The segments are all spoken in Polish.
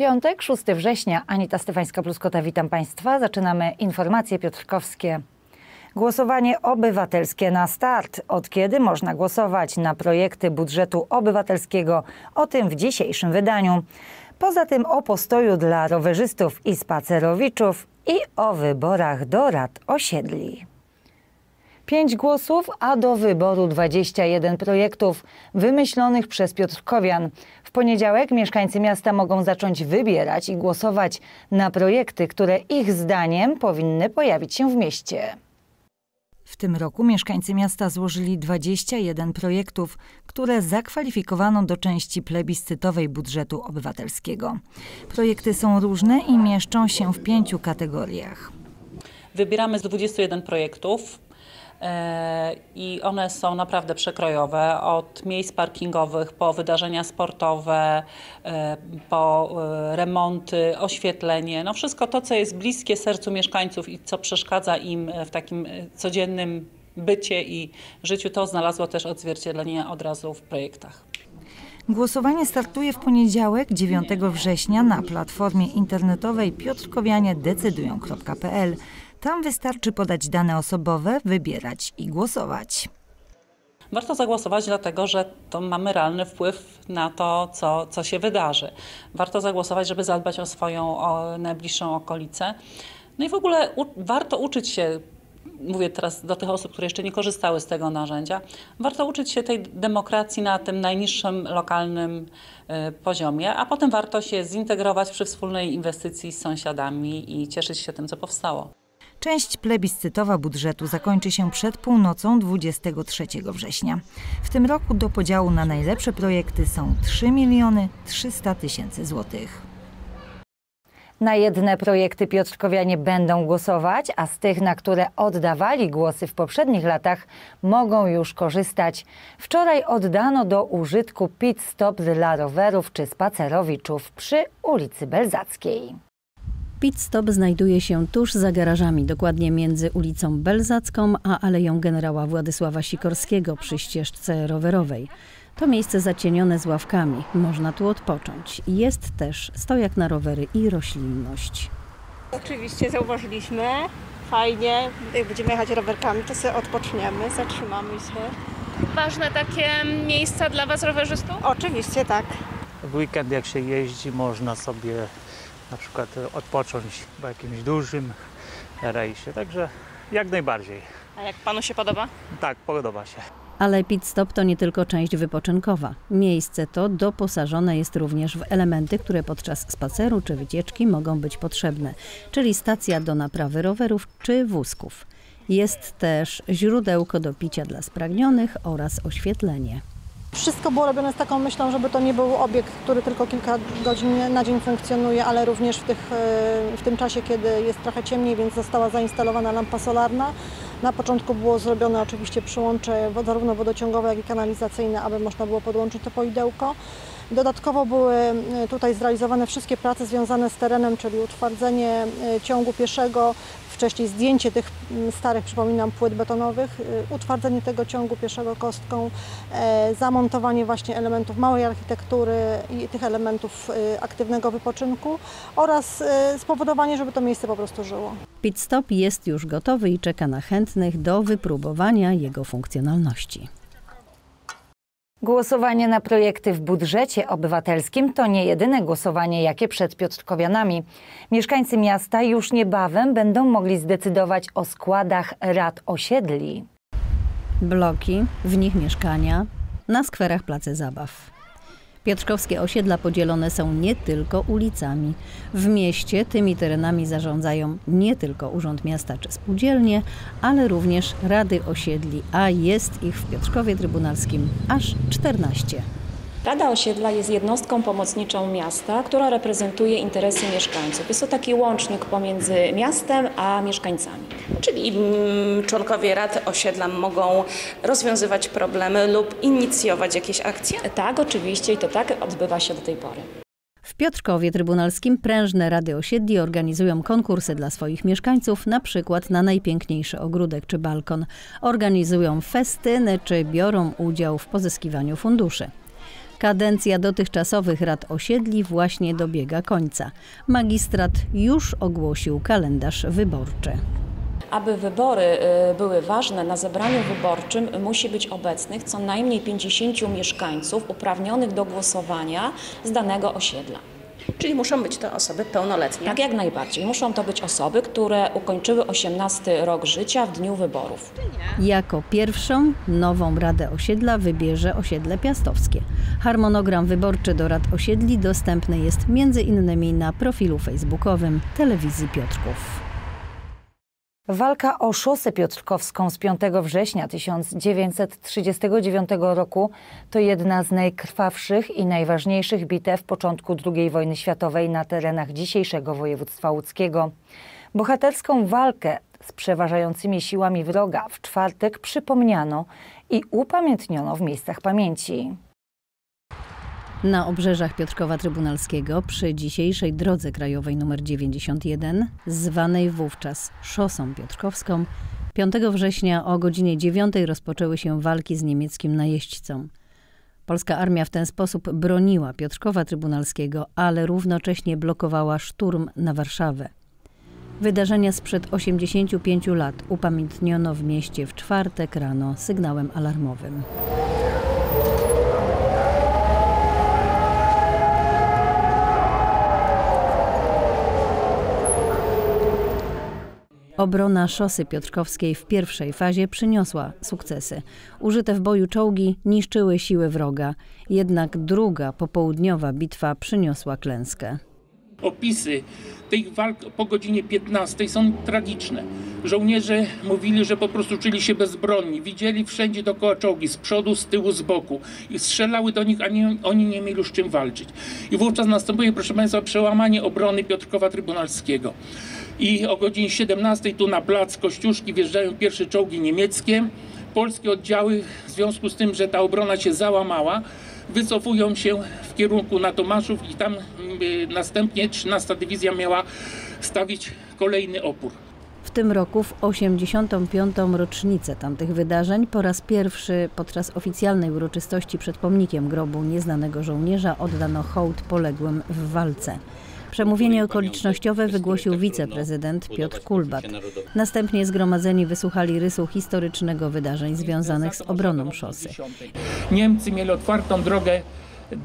Piątek, 6 września. Anita Stefańska-Pluskota, witam Państwa. Zaczynamy informacje piotrkowskie. Głosowanie obywatelskie na start. Od kiedy można głosować na projekty budżetu obywatelskiego? O tym w dzisiejszym wydaniu. Poza tym o postoju dla rowerzystów i spacerowiczów i o wyborach do rad osiedli. Pięć głosów, a do wyboru 21 projektów wymyślonych przez Piotrkowian. W poniedziałek mieszkańcy miasta mogą zacząć wybierać i głosować na projekty, które ich zdaniem powinny pojawić się w mieście. W tym roku mieszkańcy miasta złożyli 21 projektów, które zakwalifikowano do części plebiscytowej budżetu obywatelskiego. Projekty są różne i mieszczą się w pięciu kategoriach. Wybieramy z 21 projektów i one są naprawdę przekrojowe. Od miejsc parkingowych po wydarzenia sportowe, e, po e, remonty, oświetlenie. No wszystko to, co jest bliskie sercu mieszkańców i co przeszkadza im w takim codziennym bycie i życiu, to znalazło też odzwierciedlenie od razu w projektach. Głosowanie startuje w poniedziałek 9 września na platformie internetowej piotrkowianiedecydują.pl. Tam wystarczy podać dane osobowe, wybierać i głosować. Warto zagłosować, dlatego że to mamy realny wpływ na to, co, co się wydarzy. Warto zagłosować, żeby zadbać o swoją o najbliższą okolicę. No i w ogóle u, warto uczyć się mówię teraz do tych osób, które jeszcze nie korzystały z tego narzędzia, warto uczyć się tej demokracji na tym najniższym lokalnym y, poziomie, a potem warto się zintegrować przy wspólnej inwestycji z sąsiadami i cieszyć się tym, co powstało. Część plebiscytowa budżetu zakończy się przed północą 23 września. W tym roku do podziału na najlepsze projekty są 3 miliony 300 tysięcy złotych. Na jedne projekty Piotrkowianie będą głosować, a z tych, na które oddawali głosy w poprzednich latach, mogą już korzystać. Wczoraj oddano do użytku pit stop dla rowerów czy spacerowiczów przy ulicy Belzackiej. Pit stop znajduje się tuż za garażami, dokładnie między ulicą Belzacką a Aleją Generała Władysława Sikorskiego przy ścieżce rowerowej. To miejsce zacienione z ławkami, można tu odpocząć. Jest też stojak na rowery i roślinność. Oczywiście zauważyliśmy, fajnie, jak będziemy jechać rowerkami, to sobie odpoczniemy, zatrzymamy się. Ważne takie miejsca dla Was rowerzystów? Oczywiście tak. W weekend jak się jeździ, można sobie na przykład odpocząć po jakimś dużym rejsie, także jak najbardziej. A jak Panu się podoba? Tak, podoba się. Ale pit stop to nie tylko część wypoczynkowa. Miejsce to doposażone jest również w elementy, które podczas spaceru czy wycieczki mogą być potrzebne, czyli stacja do naprawy rowerów czy wózków. Jest też źródełko do picia dla spragnionych oraz oświetlenie. Wszystko było robione z taką myślą, żeby to nie był obiekt, który tylko kilka godzin na dzień funkcjonuje, ale również w, tych, e, w tym czasie, kiedy jest trochę ciemniej, więc została zainstalowana lampa solarna. Na początku było zrobione oczywiście przyłącze zarówno wodociągowe, jak i kanalizacyjne, aby można było podłączyć to poidełko. Dodatkowo były e, tutaj zrealizowane wszystkie prace związane z terenem, czyli utwardzenie e, ciągu pieszego, wcześniej zdjęcie tych mm, starych, przypominam, płyt betonowych, y, utwardzenie tego ciągu pieszego kostką, e, zamontowanie właśnie elementów małej architektury i tych elementów y, aktywnego wypoczynku oraz y, spowodowanie, żeby to miejsce po prostu żyło. Pit stop jest już gotowy i czeka na chętnych do wypróbowania jego funkcjonalności. Głosowanie na projekty w budżecie obywatelskim to nie jedyne głosowanie, jakie przed Piotrkowianami. Mieszkańcy miasta już niebawem będą mogli zdecydować o składach rad osiedli. Bloki, w nich mieszkania, na skwerach place zabaw. Piotrkowskie osiedla podzielone są nie tylko ulicami. W mieście tymi terenami zarządzają nie tylko Urząd Miasta czy spółdzielnie, ale również Rady Osiedli, a jest ich w Piotrkowie Trybunalskim aż 14. Rada Osiedla jest jednostką pomocniczą miasta, która reprezentuje interesy mieszkańców. Jest to taki łącznik pomiędzy miastem a mieszkańcami. Czyli mm, członkowie Rad Osiedla mogą rozwiązywać problemy lub inicjować jakieś akcje? Tak, oczywiście i to tak odbywa się do tej pory. W Piotrkowie Trybunalskim prężne rady osiedli organizują konkursy dla swoich mieszkańców, na przykład na najpiękniejszy ogródek czy balkon. Organizują festyny czy biorą udział w pozyskiwaniu funduszy. Kadencja dotychczasowych rad osiedli właśnie dobiega końca. Magistrat już ogłosił kalendarz wyborczy. Aby wybory y, były ważne, na zebraniu wyborczym musi być obecnych co najmniej 50 mieszkańców uprawnionych do głosowania z danego osiedla. Czyli muszą być to osoby pełnoletnie. Tak jak najbardziej. Muszą to być osoby, które ukończyły 18 rok życia w dniu wyborów. Jako pierwszą nową Radę Osiedla wybierze osiedle piastowskie. Harmonogram wyborczy do rad osiedli dostępny jest m.in. na profilu facebookowym Telewizji Piotrków. Walka o szosę piotrkowską z 5 września 1939 roku to jedna z najkrwawszych i najważniejszych bitew początku II wojny światowej na terenach dzisiejszego województwa łódzkiego. Bohaterską walkę z przeważającymi siłami wroga w czwartek przypomniano i upamiętniono w miejscach pamięci. Na obrzeżach Piotrkowa Trybunalskiego przy dzisiejszej drodze krajowej nr 91, zwanej wówczas Szosą Piotrkowską, 5 września o godzinie 9 rozpoczęły się walki z niemieckim najeźdźcą. Polska armia w ten sposób broniła Piotrkowa Trybunalskiego, ale równocześnie blokowała szturm na Warszawę. Wydarzenia sprzed 85 lat upamiętniono w mieście w czwartek rano sygnałem alarmowym. Obrona szosy piotrkowskiej w pierwszej fazie przyniosła sukcesy. Użyte w boju czołgi niszczyły siły wroga, jednak druga popołudniowa bitwa przyniosła klęskę. Opisy tych walk po godzinie 15 są tragiczne. Żołnierze mówili, że po prostu czuli się bezbronni. Widzieli wszędzie dookoła czołgi, z przodu, z tyłu, z boku. I strzelały do nich, a nie, oni nie mieli już czym walczyć. I wówczas następuje, proszę Państwa, przełamanie obrony Piotrkowa Trybunalskiego. I o godzinie 17 tu na plac Kościuszki wjeżdżają pierwsze czołgi niemieckie. Polskie oddziały w związku z tym, że ta obrona się załamała, wycofują się w kierunku na Tomaszów i tam y, następnie 13 Dywizja miała stawić kolejny opór. W tym roku, w 85. rocznicę tamtych wydarzeń, po raz pierwszy podczas oficjalnej uroczystości przed pomnikiem grobu nieznanego żołnierza oddano hołd poległym w walce. Przemówienie okolicznościowe wygłosił wiceprezydent Piotr Kulbat. Następnie zgromadzeni wysłuchali rysu historycznego wydarzeń związanych z obroną szosy. Niemcy mieli otwartą drogę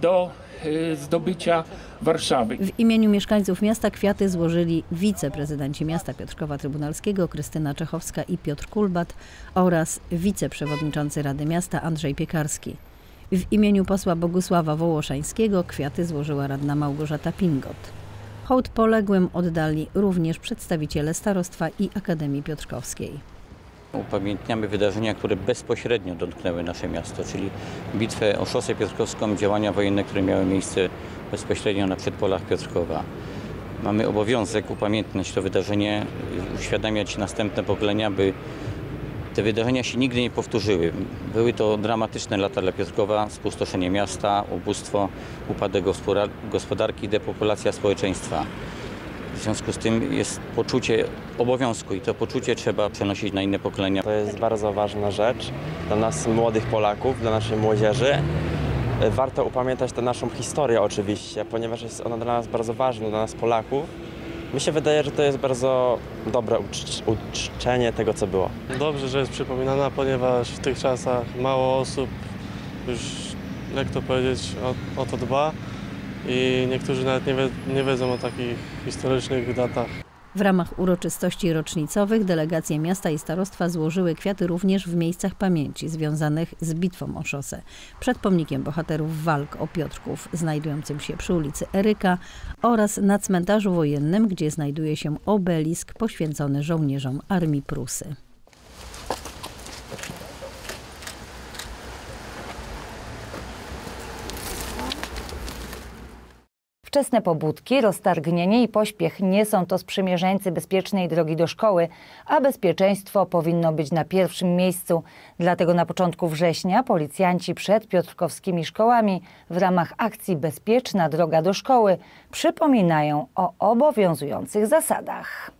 do y, zdobycia Warszawy. W imieniu mieszkańców miasta kwiaty złożyli wiceprezydenci miasta Piotrkowa Trybunalskiego Krystyna Czechowska i Piotr Kulbat oraz wiceprzewodniczący Rady Miasta Andrzej Piekarski. W imieniu posła Bogusława Wołoszańskiego kwiaty złożyła radna Małgorzata Pingot. Hołd poległym oddali również przedstawiciele starostwa i Akademii Piotrkowskiej. Upamiętniamy wydarzenia, które bezpośrednio dotknęły nasze miasto, czyli bitwę o szosę piotrkowską, działania wojenne, które miały miejsce bezpośrednio na przedpolach Piotrkowa. Mamy obowiązek upamiętniać to wydarzenie, uświadamiać następne pokolenia, by te wydarzenia się nigdy nie powtórzyły. Były to dramatyczne lata dla Piotrkowa, spustoszenie miasta, ubóstwo, upadek gospodarki, depopulacja społeczeństwa. W związku z tym jest poczucie obowiązku i to poczucie trzeba przenosić na inne pokolenia. To jest bardzo ważna rzecz dla nas młodych Polaków, dla naszej młodzieży. Warto upamiętać tę naszą historię oczywiście, ponieważ jest ona dla nas bardzo ważna, dla nas Polaków. Mi się wydaje, że to jest bardzo dobre uczczenie tego, co było. Dobrze, że jest przypominana, ponieważ w tych czasach mało osób już, jak to powiedzieć, o, o to dba i niektórzy nawet nie, wie, nie wiedzą o takich historycznych datach. W ramach uroczystości rocznicowych delegacje miasta i starostwa złożyły kwiaty również w miejscach pamięci związanych z bitwą o szosę. Przed pomnikiem bohaterów walk o Piotrków, znajdującym się przy ulicy Eryka oraz na cmentarzu wojennym, gdzie znajduje się obelisk poświęcony żołnierzom Armii Prusy. Wczesne pobudki, roztargnienie i pośpiech nie są to sprzymierzeńcy bezpiecznej drogi do szkoły, a bezpieczeństwo powinno być na pierwszym miejscu. Dlatego na początku września policjanci przed piotrkowskimi szkołami w ramach akcji Bezpieczna droga do szkoły przypominają o obowiązujących zasadach.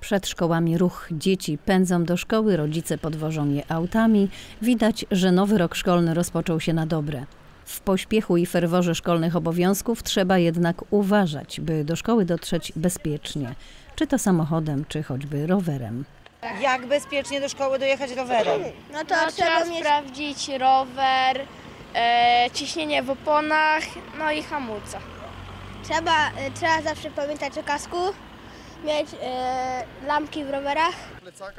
Przed szkołami ruch dzieci pędzą do szkoły, rodzice podwożą je autami. Widać, że nowy rok szkolny rozpoczął się na dobre. W pośpiechu i ferworze szkolnych obowiązków trzeba jednak uważać, by do szkoły dotrzeć bezpiecznie, czy to samochodem, czy choćby rowerem. Jak bezpiecznie do szkoły dojechać rowerem? No to trzeba sprawdzić rower, e, ciśnienie w oponach, no i hamulca. Trzeba, y, trzeba zawsze pamiętać o kasku, mieć y, lampki w rowerach.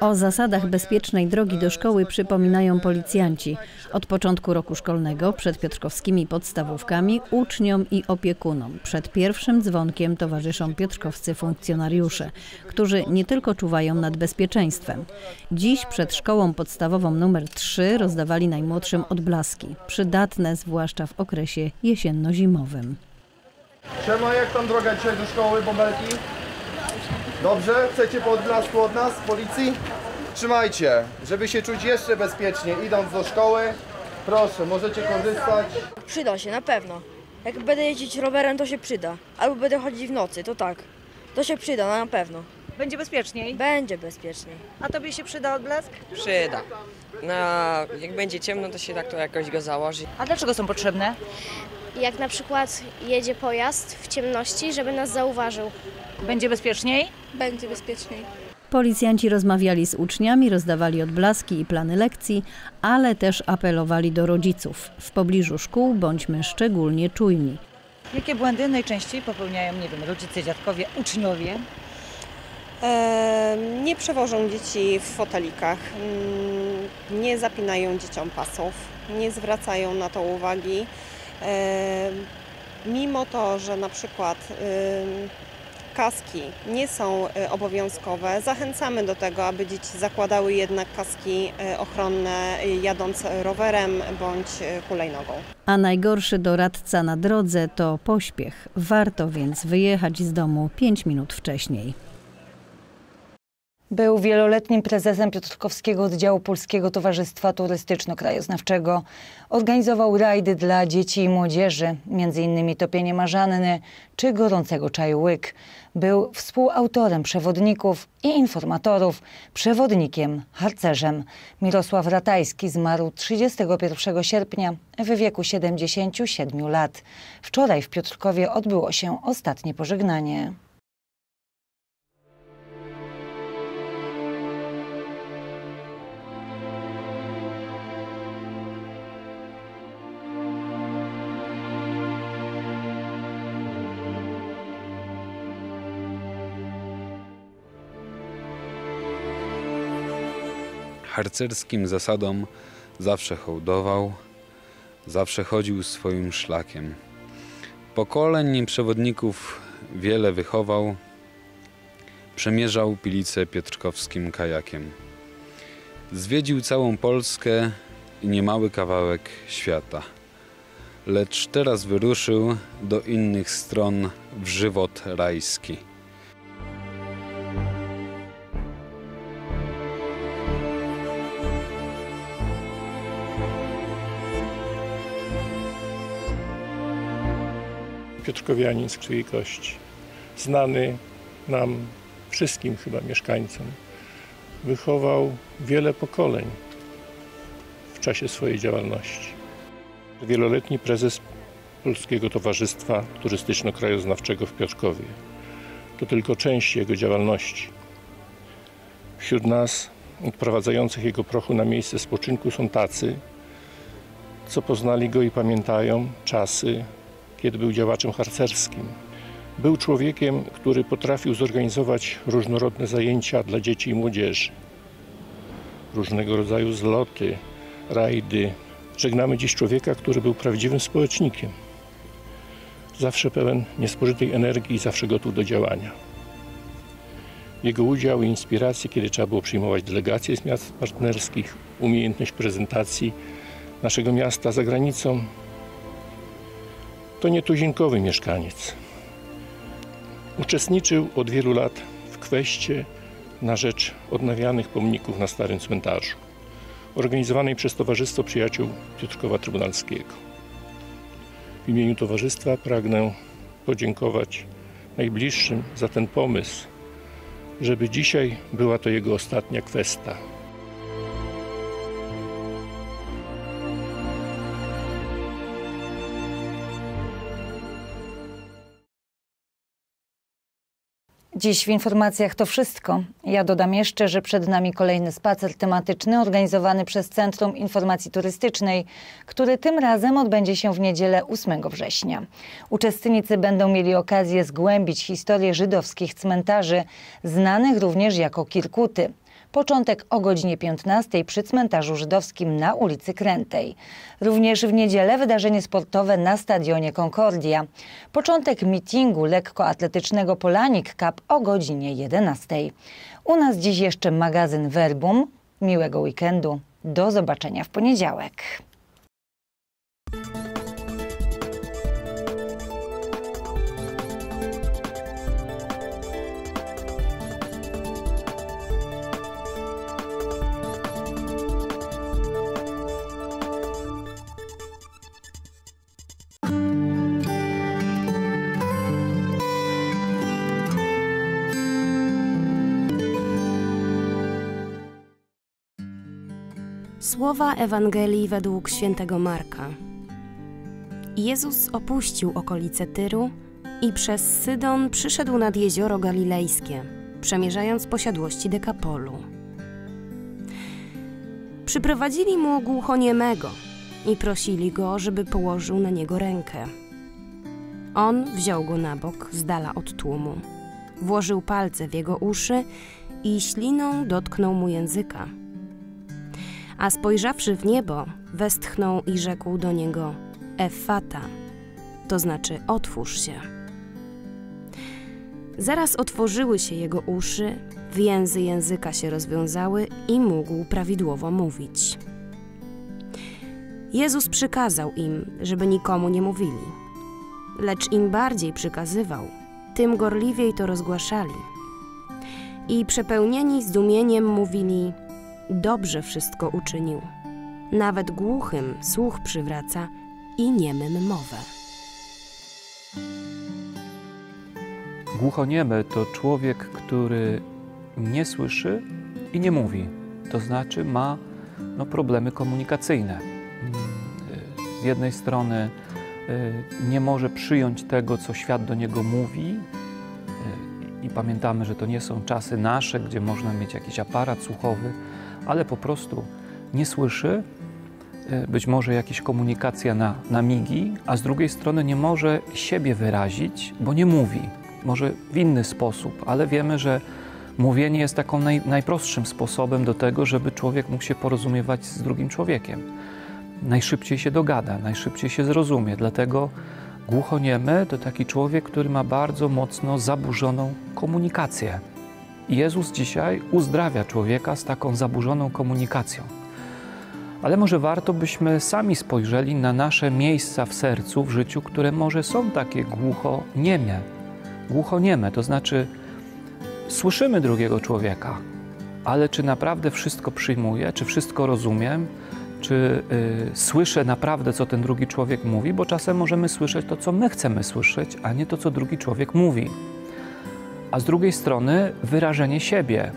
O zasadach bezpiecznej drogi do szkoły przypominają policjanci. Od początku roku szkolnego przed piotrkowskimi podstawówkami uczniom i opiekunom przed pierwszym dzwonkiem towarzyszą piotrkowscy funkcjonariusze, którzy nie tylko czuwają nad bezpieczeństwem. Dziś przed szkołą podstawową numer 3 rozdawali najmłodszym odblaski, przydatne zwłaszcza w okresie jesienno-zimowym. Siema, jak tam droga dzisiaj do szkoły, bąbelki? Dobrze? Chcecie po odblasku od nas, policji? Trzymajcie, żeby się czuć jeszcze bezpiecznie idąc do szkoły. Proszę, możecie korzystać. Przyda się, na pewno. Jak będę jeździć rowerem, to się przyda. Albo będę chodzić w nocy, to tak. To się przyda, na pewno. Będzie bezpieczniej? Będzie bezpieczniej. A tobie się przyda odblask? Przyda. No, jak będzie ciemno, to się tak to jakoś go założy. A dlaczego są potrzebne? Jak na przykład jedzie pojazd w ciemności, żeby nas zauważył. Będzie bezpieczniej? Będzie bezpieczniej. Policjanci rozmawiali z uczniami, rozdawali odblaski i plany lekcji, ale też apelowali do rodziców. W pobliżu szkół bądźmy szczególnie czujni. Jakie błędy najczęściej popełniają, nie wiem, rodzice, dziadkowie, uczniowie? E, nie przewożą dzieci w fotelikach, mm, nie zapinają dzieciom pasów, nie zwracają na to uwagi. E, mimo to, że na przykład kaski nie są y, obowiązkowe, zachęcamy do tego, aby dzieci zakładały jednak kaski y, ochronne y, jadąc rowerem bądź hulajnogą. A najgorszy doradca na drodze to pośpiech. Warto więc wyjechać z domu 5 minut wcześniej. Był wieloletnim prezesem Piotrkowskiego Oddziału Polskiego Towarzystwa Turystyczno-Krajoznawczego. Organizował rajdy dla dzieci i młodzieży, m.in. topienie marzanny czy gorącego czaju łyk. Był współautorem przewodników i informatorów, przewodnikiem, harcerzem. Mirosław Ratajski zmarł 31 sierpnia w wieku 77 lat. Wczoraj w Piotrkowie odbyło się ostatnie pożegnanie. Harcerskim zasadom zawsze hołdował, zawsze chodził swoim szlakiem. Pokoleń przewodników wiele wychował, przemierzał Pilicę Piotrkowskim kajakiem. Zwiedził całą Polskę i niemały kawałek świata. Lecz teraz wyruszył do innych stron w żywot rajski. Piotrkowianin z krwi kości. Znany nam wszystkim chyba mieszkańcom. Wychował wiele pokoleń w czasie swojej działalności. Wieloletni prezes Polskiego Towarzystwa Turystyczno-Krajoznawczego w Piotrkowie. To tylko część jego działalności. Wśród nas odprowadzających jego prochu na miejsce spoczynku są tacy, co poznali go i pamiętają czasy, kiedy był działaczem harcerskim. Był człowiekiem, który potrafił zorganizować różnorodne zajęcia dla dzieci i młodzieży. Różnego rodzaju zloty, rajdy. Żegnamy dziś człowieka, który był prawdziwym społecznikiem. Zawsze pełen niespożytej energii i zawsze gotów do działania. Jego udział i inspiracje, kiedy trzeba było przyjmować delegacje z miast partnerskich, umiejętność prezentacji naszego miasta za granicą, to nietuzinkowy mieszkaniec. Uczestniczył od wielu lat w kweście na rzecz odnawianych pomników na Starym Cmentarzu, organizowanej przez Towarzystwo Przyjaciół Piotrkowa Trybunalskiego. W imieniu Towarzystwa pragnę podziękować najbliższym za ten pomysł, żeby dzisiaj była to jego ostatnia kwesta. Dziś w informacjach to wszystko. Ja dodam jeszcze, że przed nami kolejny spacer tematyczny organizowany przez Centrum Informacji Turystycznej, który tym razem odbędzie się w niedzielę 8 września. Uczestnicy będą mieli okazję zgłębić historię żydowskich cmentarzy, znanych również jako Kirkuty. Początek o godzinie 15 przy cmentarzu żydowskim na ulicy Krętej. Również w niedzielę wydarzenie sportowe na stadionie Concordia. Początek mitingu lekkoatletycznego Polanik Cup o godzinie 11. U nas dziś jeszcze magazyn Verbum. Miłego weekendu. Do zobaczenia w poniedziałek. Słowa Ewangelii według świętego Marka. Jezus opuścił okolice Tyru i przez Sydon przyszedł nad jezioro galilejskie, przemierzając posiadłości Dekapolu. Przyprowadzili mu głuchoniemego i prosili go, żeby położył na niego rękę. On wziął go na bok, z dala od tłumu, włożył palce w jego uszy i śliną dotknął mu języka – a spojrzawszy w niebo, westchnął i rzekł do niego: Efata, to znaczy otwórz się. Zaraz otworzyły się jego uszy, więzy języka się rozwiązały i mógł prawidłowo mówić. Jezus przykazał im, żeby nikomu nie mówili. Lecz im bardziej przykazywał, tym gorliwiej to rozgłaszali. I przepełnieni zdumieniem mówili: dobrze wszystko uczynił. Nawet głuchym słuch przywraca i niemym mowę. Głuchoniemy to człowiek, który nie słyszy i nie mówi. To znaczy ma no, problemy komunikacyjne. Z jednej strony y, nie może przyjąć tego, co świat do niego mówi, y, i pamiętamy, że to nie są czasy nasze, gdzie można mieć jakiś aparat słuchowy, ale po prostu nie słyszy, e, być może jakaś komunikacja na, na migi, a z drugiej strony nie może siebie wyrazić, bo nie mówi. Może w inny sposób, ale wiemy, że mówienie jest taką naj, najprostszym sposobem do tego, żeby człowiek mógł się porozumiewać z drugim człowiekiem. Najszybciej się dogada, najszybciej się zrozumie. Dlatego głuchoniemy to taki człowiek, który ma bardzo mocno zaburzoną komunikację. Jezus dzisiaj uzdrawia człowieka z taką zaburzoną komunikacją. Ale może warto byśmy sami spojrzeli na nasze miejsca w sercu, w życiu, które może są takie głucho-nieme. Głucho-nieme, to znaczy słyszymy drugiego człowieka, ale czy naprawdę wszystko przyjmuję, czy wszystko rozumiem, czy y, słyszę naprawdę, co ten drugi człowiek mówi, bo czasem możemy słyszeć to, co my chcemy słyszeć, a nie to, co drugi człowiek mówi a z drugiej strony wyrażenie siebie.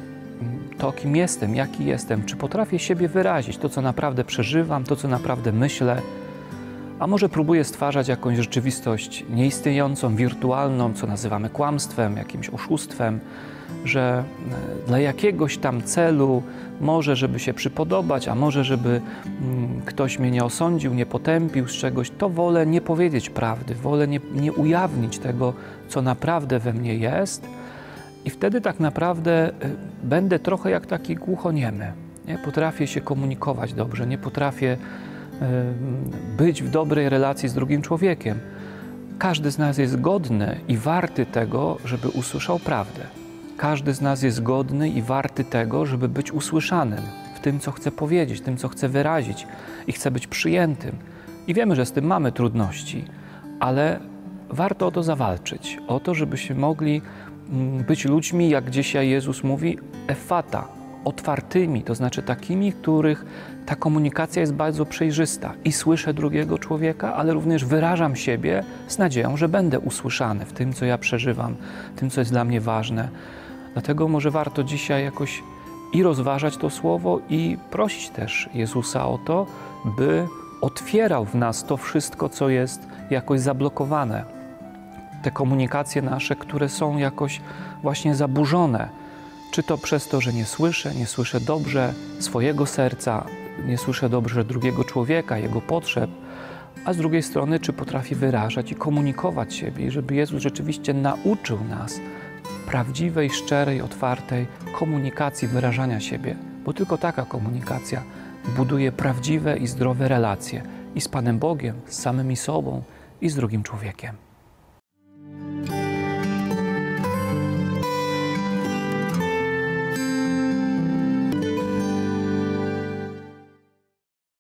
To, kim jestem, jaki jestem, czy potrafię siebie wyrazić, to, co naprawdę przeżywam, to, co naprawdę myślę, a może próbuję stwarzać jakąś rzeczywistość nieistniejącą, wirtualną, co nazywamy kłamstwem, jakimś oszustwem, że e, dla jakiegoś tam celu, może żeby się przypodobać, a może żeby mm, ktoś mnie nie osądził, nie potępił z czegoś, to wolę nie powiedzieć prawdy, wolę nie, nie ujawnić tego, co naprawdę we mnie jest i wtedy tak naprawdę y, będę trochę jak taki głuchoniemy. Nie potrafię się komunikować dobrze, nie potrafię y, być w dobrej relacji z drugim człowiekiem. Każdy z nas jest godny i warty tego, żeby usłyszał prawdę. Każdy z nas jest godny i warty tego, żeby być usłyszanym w tym, co chce powiedzieć, tym, co chce wyrazić i chce być przyjętym. I wiemy, że z tym mamy trudności, ale warto o to zawalczyć, o to, żebyśmy mogli być ludźmi, jak dzisiaj Jezus mówi, efata, otwartymi, to znaczy takimi, których ta komunikacja jest bardzo przejrzysta i słyszę drugiego człowieka, ale również wyrażam siebie z nadzieją, że będę usłyszany w tym, co ja przeżywam, tym, co jest dla mnie ważne. Dlatego może warto dzisiaj jakoś i rozważać to słowo, i prosić też Jezusa o to, by otwierał w nas to wszystko, co jest jakoś zablokowane te komunikacje nasze, które są jakoś właśnie zaburzone. Czy to przez to, że nie słyszę, nie słyszę dobrze swojego serca, nie słyszę dobrze drugiego człowieka, jego potrzeb, a z drugiej strony, czy potrafię wyrażać i komunikować siebie, i żeby Jezus rzeczywiście nauczył nas prawdziwej, szczerej, otwartej komunikacji, wyrażania siebie, bo tylko taka komunikacja buduje prawdziwe i zdrowe relacje i z Panem Bogiem, z samymi sobą i z drugim człowiekiem.